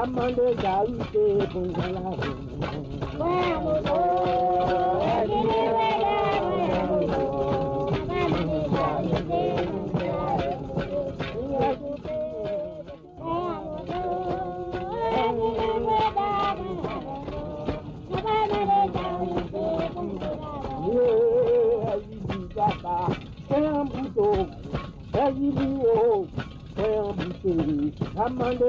amande jà wípé kùnkùn kẹ́hìnbùtò amande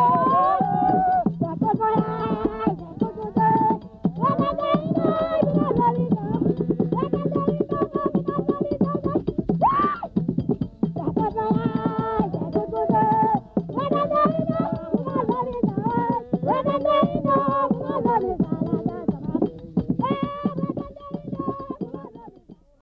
Oh,